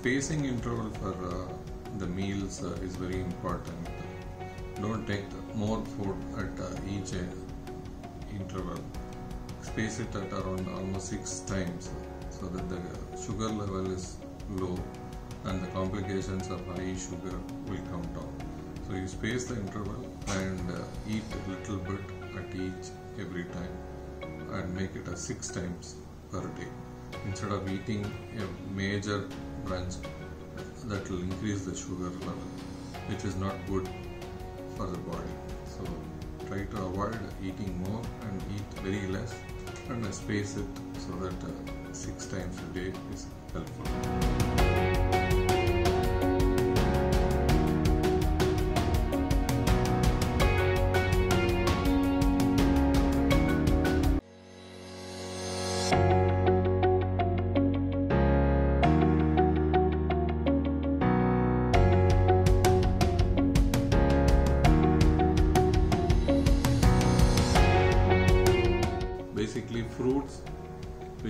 spacing interval for uh, the meals uh, is very important. Don't take more food at uh, each interval. Space it at around almost six times so that the sugar level is low and the complications of high sugar will come down. So you space the interval and uh, eat a little bit at each every time and make it a six times per day instead of eating a major brunch that will increase the sugar level which is not good for the body. So try to avoid eating more and eat very less and space it so that uh, six times a day is helpful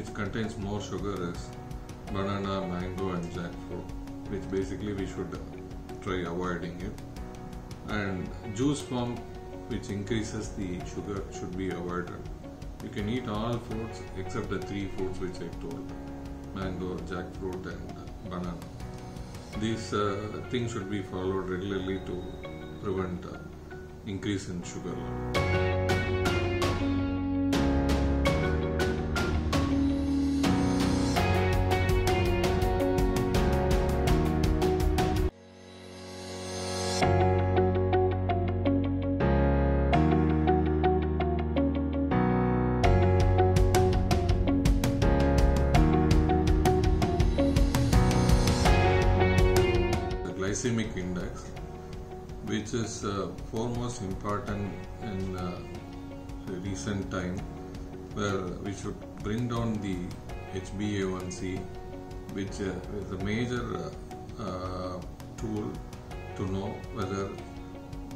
which contains more sugar is banana mango and jackfruit which basically we should try avoiding it. And juice form which increases the sugar should be avoided. You can eat all fruits except the three fruits which i told mango jackfruit and banana. These uh, things should be followed regularly to prevent uh, increase in sugar level glycemic index, which is uh, foremost important in uh, recent time, where we should bring down the HbA1c, which uh, is a major uh, uh, tool to know whether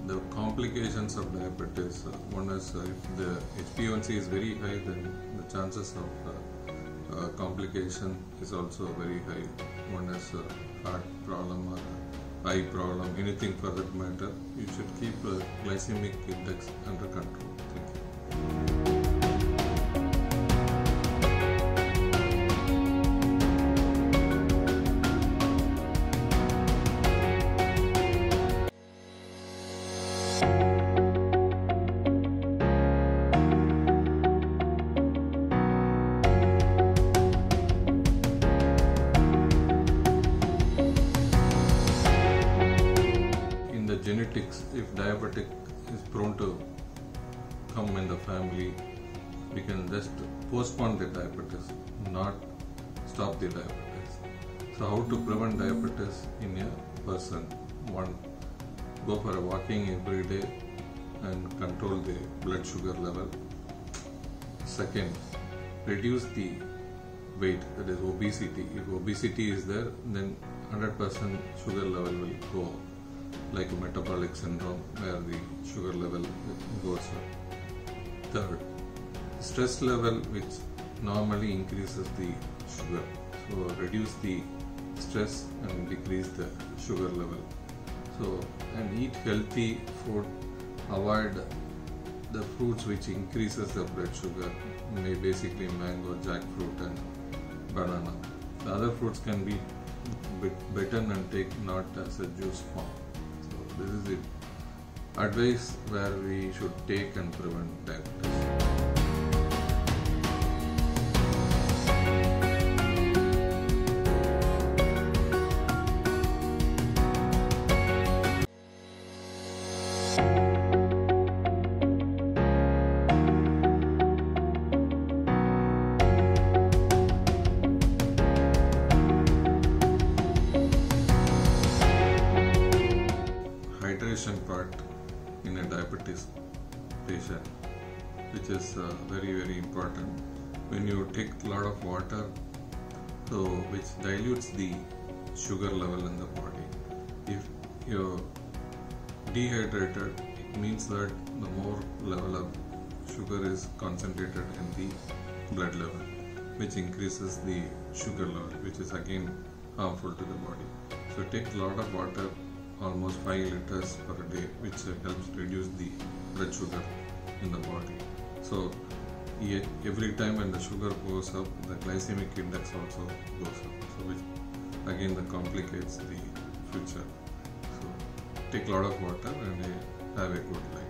the complications of diabetes. Uh, one is if the HbA1c is very high, then the chances of complication is also very high. One is heart problem or eye problem, anything for that matter. You should keep the glycemic index under control. Thank you. Genetics, if diabetic is prone to come in the family, we can just postpone the diabetes, not stop the diabetes. So, how to prevent diabetes in a person? One, go for a walking every day and control the blood sugar level. Second, reduce the weight, that is obesity. If obesity is there, then 100% sugar level will go up like metabolic syndrome where the sugar level goes up. Third, stress level which normally increases the sugar. So reduce the stress and decrease the sugar level. So and eat healthy food. Avoid the fruits which increases the blood sugar. May basically mango, jackfruit, and banana. The other fruits can be bit- bitten and take not as a juice form. This is the advice where we should take and prevent diabetes. Which is uh, very very important. When you take a lot of water, so which dilutes the sugar level in the body. If you're dehydrated, it means that the more level of sugar is concentrated in the blood level, which increases the sugar level, which is again harmful to the body. So take a lot of water, almost 5 liters per day, which helps reduce the blood sugar in the body. So every time when the sugar goes up, the glycemic index also goes up. So which again that complicates the future. So take a lot of water and have a good life.